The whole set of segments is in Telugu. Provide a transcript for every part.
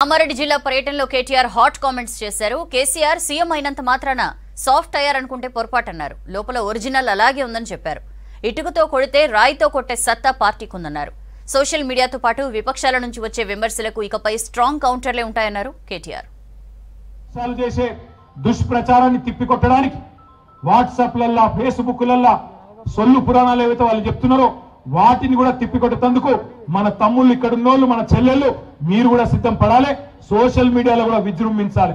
కామారెడ్డి జిల్లా పర్యటనలో కేటీఆర్ హాట్ కామెంట్స్ చేశారు. కేసీఆర్ సీఎం అయినంత మాత్రాన సాఫ్ట్ అయ్యారనుకుంటే పొరపాటన్నారు. లోపల ఒరిజినల్ అలాగే ఉందని చెప్పారు. ఇటుకతో కొడితే రాయితో కొట్టే సత్తా పార్టీకుందన్నారు. సోషల్ మీడియాతో పాటు విపక్షాల నుంచి వచ్చే విమర్శలకు ఇకపై స్ట్రాంగ్ కౌంటర్లే ఉంటాయన్నారు కేటీఆర్. చేసే దుష్ప్రచారాన్ని తిప్పికొట్టడానికి వాట్సాప్లల్లా ఫేస్బుక్లల్లా సొల్లు పురాణాలు ఏవైతే వాళ్ళు చెప్తున్నారో వాటిని కూడా తిప్పికొట్టేందుకు మన తమ్ముళ్ళు ఇక్కడున్నోళ్ళు మన చెల్లెళ్ళు మీరు కూడా సిద్ధం పడాలి. సోషల్ మీడియాలో కూడా విజృంభించాలి.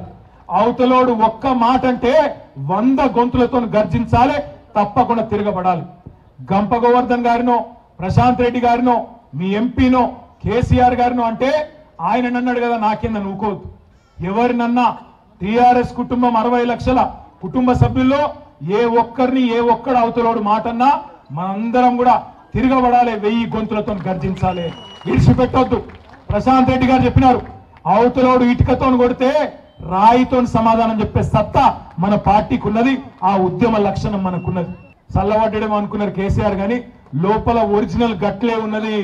అవతలోడు ఒక్క మాట అంటే వంద గొంతులతో గర్జించాలి. తప్పకుండా తిరగబడాలి. గంప గోవర్ధన్ గారినో ప్రశాంత్ రెడ్డి గారినో మీ ఎంపీనో కేసీఆర్ గారినో అంటే ఆయన అన్నాడు కదా నాకేంద నువ్వుకోవద్దు ఎవరినన్నా టీఆర్ఎస్ కుటుంబం అరవై లక్షల కుటుంబ సభ్యుల్లో ఏ ఒక్కరిని ఏ ఒక్కడు అవతలోడు మాటన్నా మనందరం కూడా తిరగబడాలి వెయ్యి గొంతులతో గర్జించాలి. విడిచిపెట్టొద్దు. ప్రశాంత్ రెడ్డి గారు చెప్పినారు. అవతలోడు ఇటుకతో కొడితే రాయితో సమాధానం చెప్పే సత్తా మన పార్టీకి ఉన్నది ఆ ఉద్యమ లక్షణం మనకున్నది. చల్లబడ్డడం అనుకున్నారు కేసీఆర్ గాని లోపల ఒరిజినల్ గట్లే ఉన్నది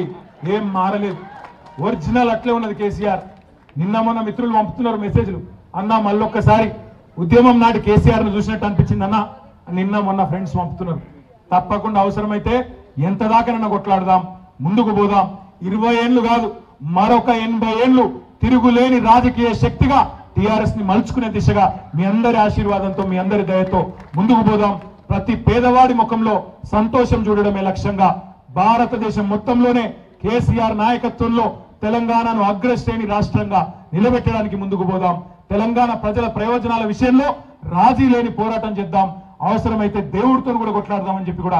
ఏం మారలేదు. ఒరిజినల్ అట్లే ఉన్నది కేసీఆర్. నిన్న మొన్న మిత్రులు పంపుతున్నారు మెసేజ్లు. అన్న మళ్ళొక్కసారి ఉద్యమం నాటి కేసీఆర్ను చూసినట్టు అనిపించింది అన్న నిన్న మొన్న ఫ్రెండ్స్ పంపుతున్నారు. తప్పకుండా అవసరమైతే ఎంత దాకానన్నా కొట్లాడదాం? ముందుకు పోదాం. ఇరవై ఏళ్ళు కాదు మరొక ఎనభై ఏళ్ళు తిరుగులేని రాజకీయ శక్తిగా టిఆర్ఎస్ని మలుచుకునే దిశగా మీ అందరి ఆశీర్వాదంతో మీ అందరి దయతో ముందుకు పోదాం. ప్రతి పేదవాడి ముఖంలో సంతోషం చూడడమే లక్ష్యంగా భారతదేశం మొత్తంలోనే కేసీఆర్ నాయకత్వంలో తెలంగాణను అగ్రశ్రేణి రాష్ట్రంగా నిలబెట్టడానికి ముందుకు పోదాం. తెలంగాణ ప్రజల ప్రయోజనాల విషయంలో రాజీ లేని పోరాటం చేద్దాం. అవసరమైతే దేవుడితో కూడా కొట్లాడదామని చెప్పి కూడా